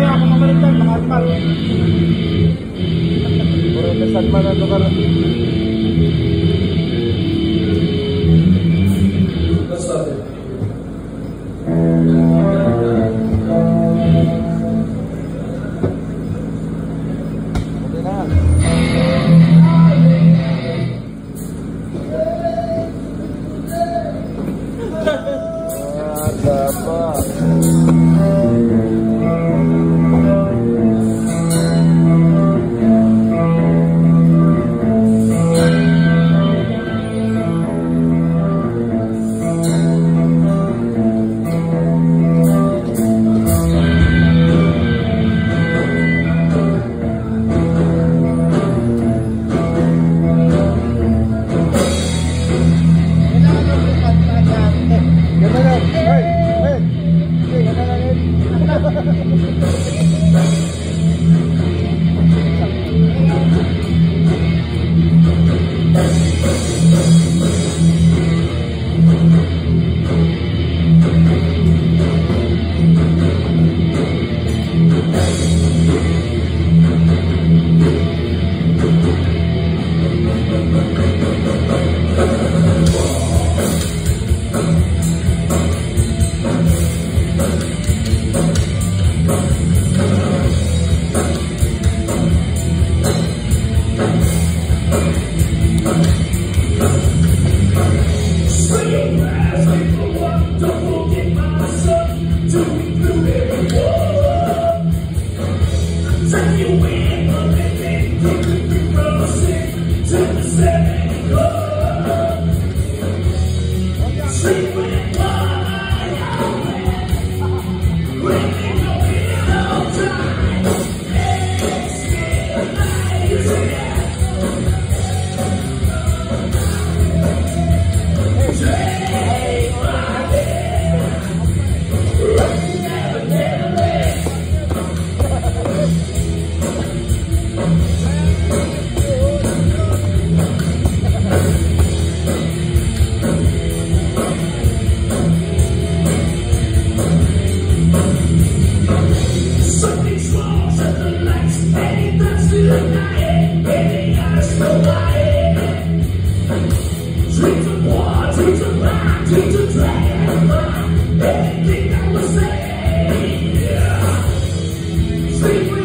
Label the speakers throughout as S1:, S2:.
S1: kaya akan memberikan lang, nakapal. Puro
S2: pesan.
S3: Free, free.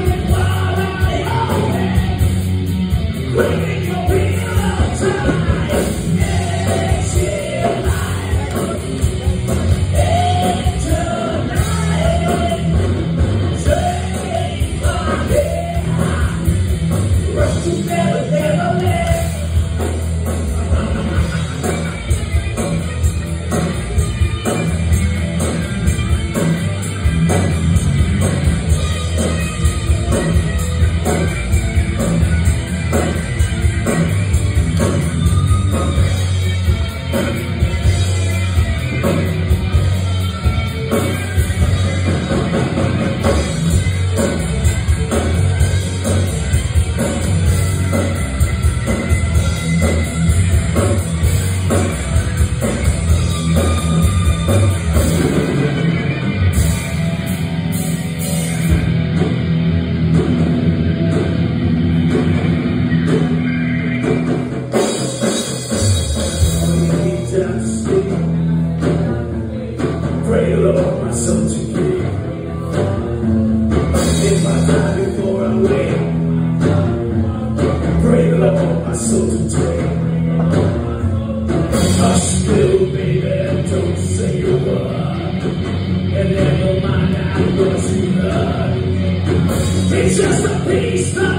S3: Jesus the beast.